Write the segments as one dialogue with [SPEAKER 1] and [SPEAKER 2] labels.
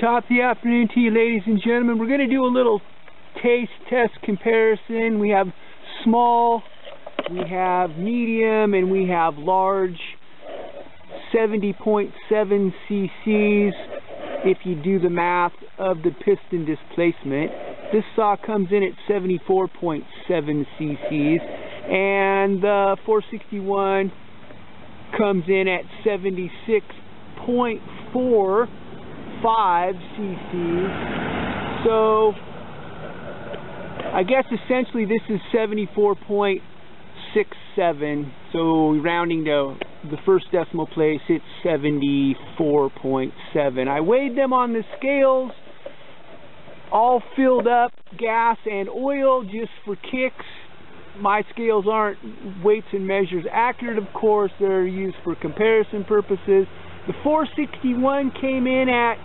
[SPEAKER 1] Top of the afternoon to you, ladies and gentlemen. We're going to do a little taste test comparison. We have small, we have medium, and we have large 70.7 cc's if you do the math of the piston displacement. This saw comes in at 74.7 cc's and the 461 comes in at 76.4 5 cc's. So I guess essentially this is 74.67. So rounding to the first decimal place, it's 74.7. I weighed them on the scales, all filled up, gas and oil just for kicks. My scales aren't weights and measures accurate, of course. They're used for comparison purposes. The 461 came in at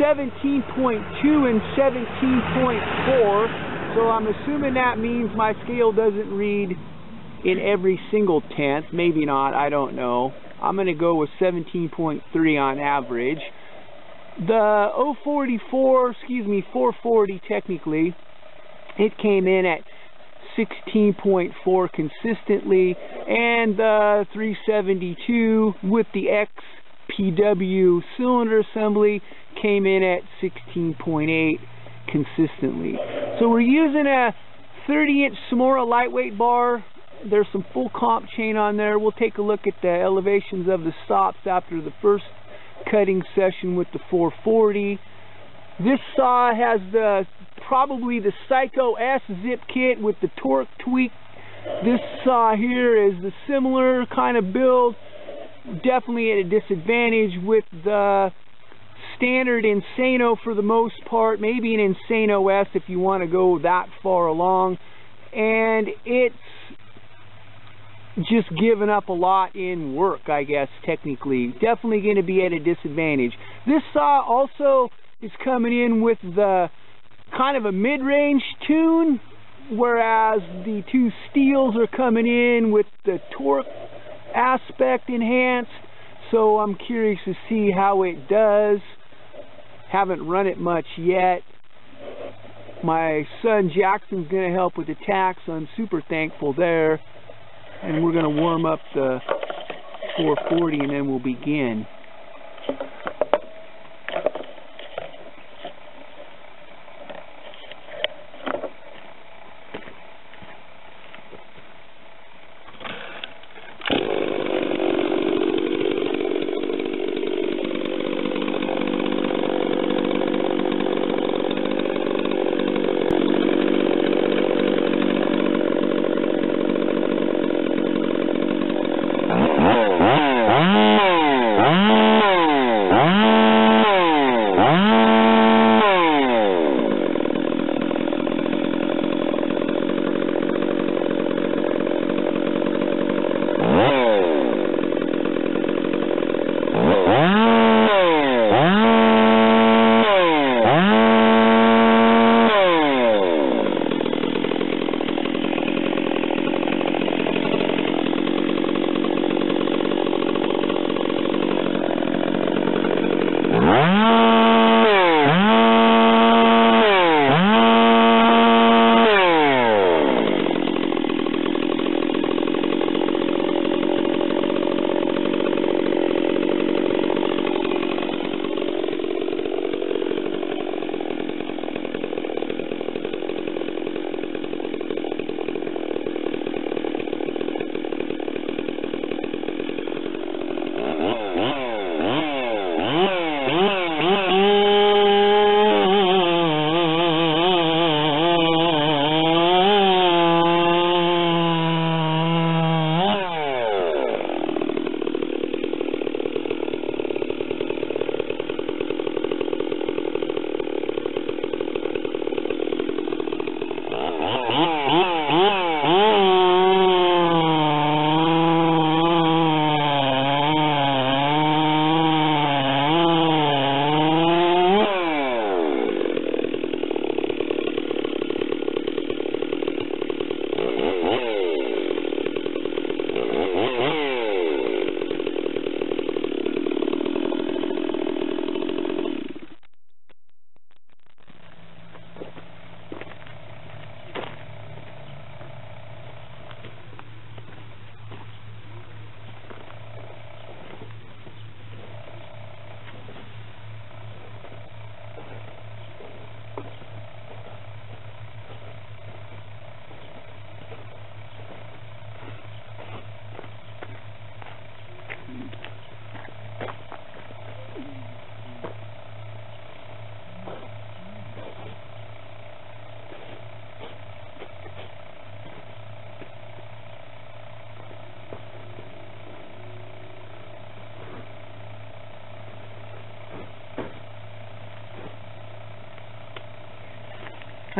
[SPEAKER 1] 17.2 and 17.4, so I'm assuming that means my scale doesn't read in every single tenth. Maybe not, I don't know. I'm going to go with 17.3 on average. The 044, excuse me, 440 technically, it came in at 16.4 consistently, and the 372 with the X PW cylinder assembly came in at 16.8 consistently. So we're using a 30 inch Tsumura lightweight bar. There's some full comp chain on there. We'll take a look at the elevations of the stops after the first cutting session with the 440. This saw has the probably the Psycho S zip kit with the torque tweak. This saw here is the similar kind of build definitely at a disadvantage with the standard Insano for the most part, maybe an Insano S if you want to go that far along. And it's just given up a lot in work, I guess, technically. Definitely going to be at a disadvantage. This saw also is coming in with the kind of a mid-range tune, whereas the two Stihls are coming in with the torque aspect enhanced. So I'm curious to see how it does. Haven't run it much yet. My son Jackson's going to help with the so I'm super thankful there. And we're going to warm up the 440 and then we'll begin.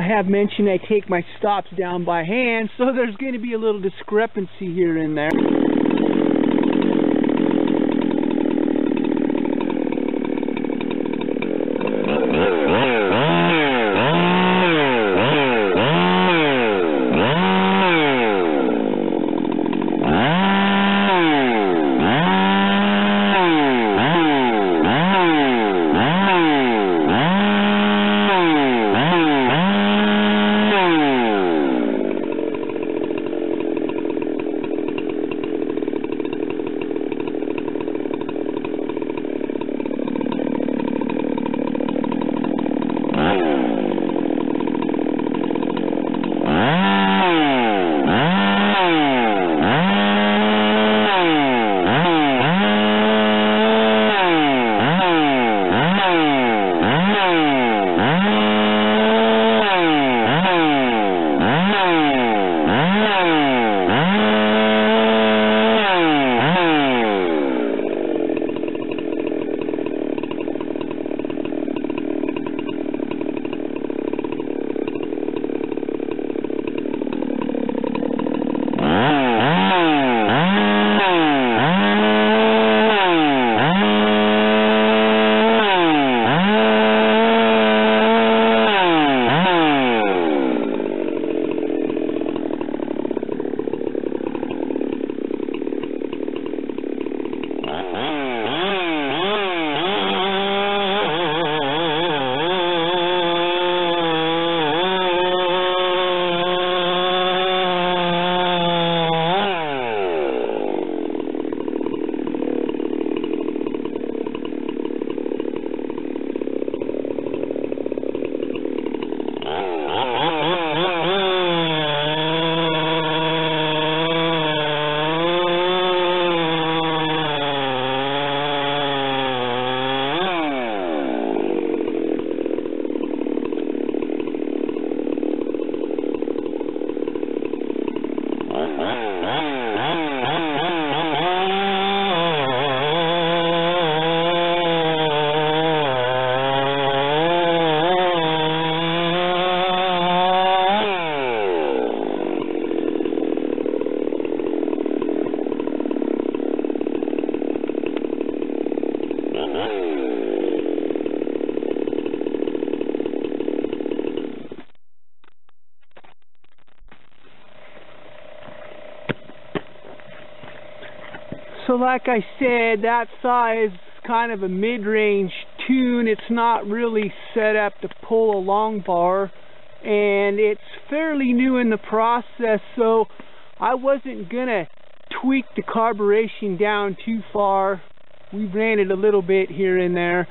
[SPEAKER 1] Have mentioned I take my stops down by hand, so there's going to be a little discrepancy here and there. So like I said, that saw is kind of a mid-range tune. It's not really set up to pull a long bar and it's fairly new in the process so I wasn't gonna tweak the carburation down too far. We ran it a little bit here and there.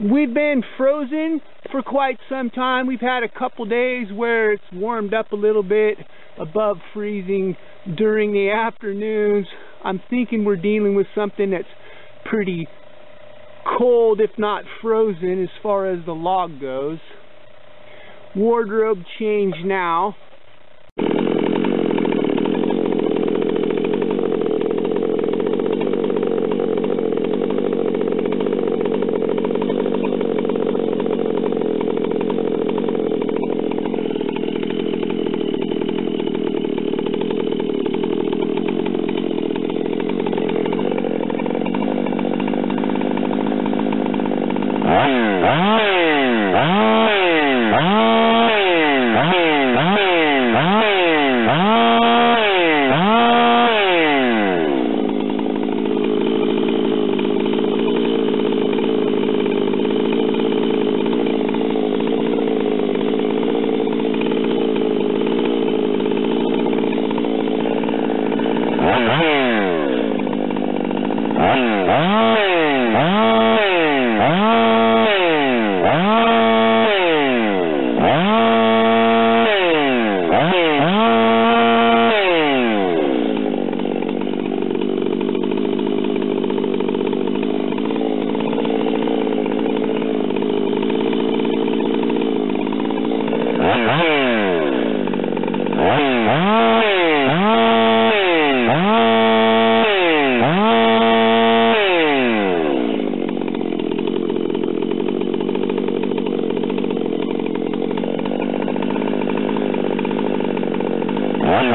[SPEAKER 1] We've been frozen for quite some time. We've had a couple days where it's warmed up a little bit above freezing during the afternoons. I'm thinking we're dealing with something that's pretty cold, if not frozen, as far as the log goes. Wardrobe change now. One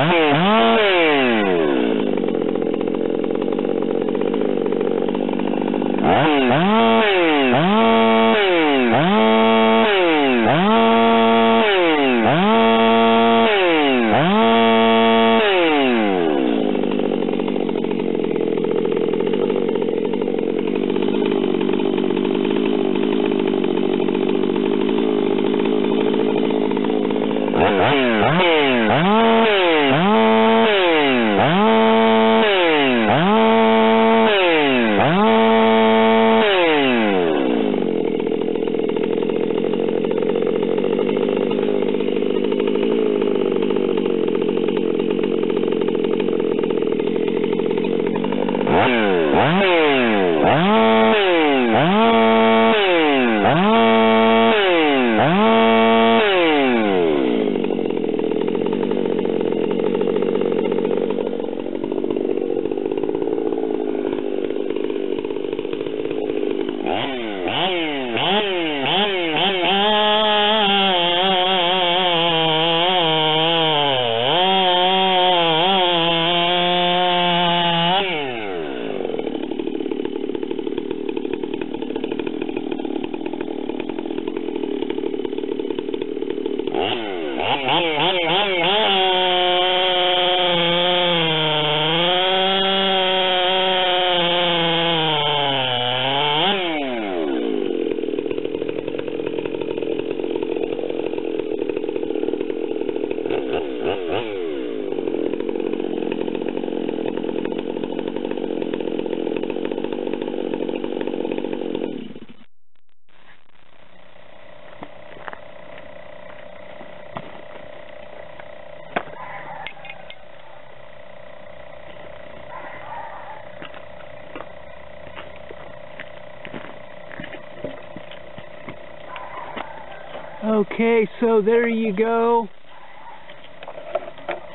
[SPEAKER 1] Okay, so there you go.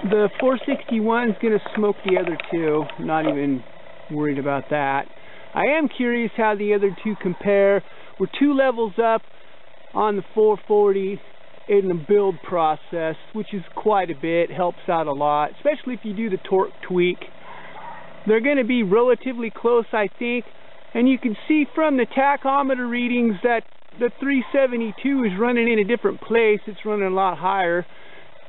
[SPEAKER 1] The 461 is going to smoke the other two. Not even worried about that. I am curious how the other two compare. We're two levels up on the 440 in the build process, which is quite a bit, helps out a lot, especially if you do the torque tweak. They're going to be relatively close, I think, and you can see from the tachometer readings that the 372 is running in a different place. It's running a lot higher,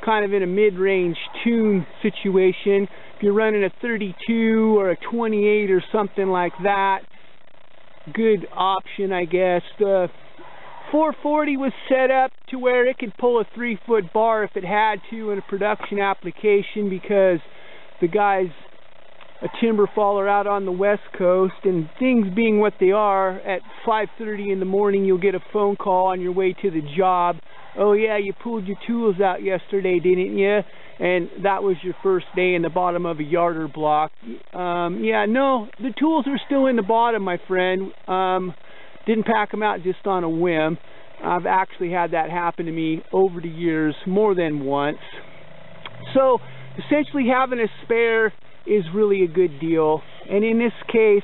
[SPEAKER 1] kind of in a mid-range tune situation. If you're running a 32 or a 28 or something like that, good option, I guess. The 440 was set up to where it could pull a three-foot bar if it had to in a production application because the guys a timber faller out on the west coast and things being what they are at 5:30 in the morning you'll get a phone call on your way to the job. Oh yeah you pulled your tools out yesterday didn't you and that was your first day in the bottom of a yarder block. Um yeah no the tools are still in the bottom my friend. Um didn't pack them out just on a whim. I've actually had that happen to me over the years more than once. So essentially having a spare is really a good deal. And in this case,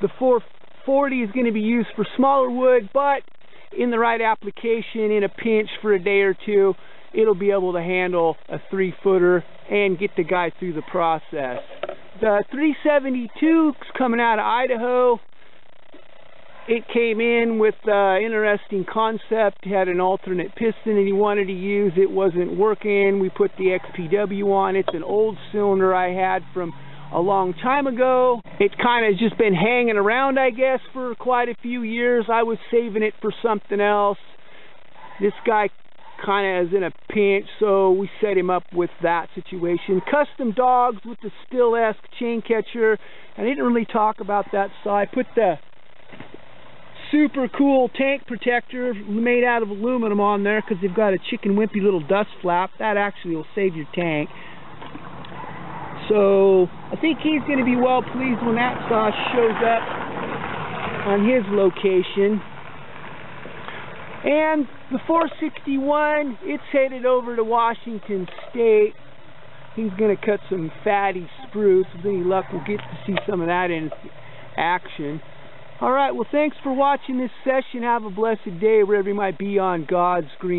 [SPEAKER 1] the 440 is going to be used for smaller wood, but in the right application, in a pinch for a day or two, it'll be able to handle a three footer and get the guy through the process. The 372 is coming out of Idaho it came in with an interesting concept. Had an alternate piston that he wanted to use. It wasn't working. We put the XPW on. It's an old cylinder I had from a long time ago. It kind of just been hanging around, I guess, for quite a few years. I was saving it for something else. This guy kind of is in a pinch, so we set him up with that situation. Custom dogs with the Stihl-esque chain catcher. I didn't really talk about that, so I put the super cool tank protector made out of aluminum on there because they've got a chicken wimpy little dust flap. That actually will save your tank. So I think he's going to be well pleased when that sauce shows up on his location. And the 461, it's headed over to Washington State. He's going to cut some fatty spruce. With any luck, we'll get to see some of that in action. All right, well, thanks for watching this session. Have a blessed day wherever you might be on God's green.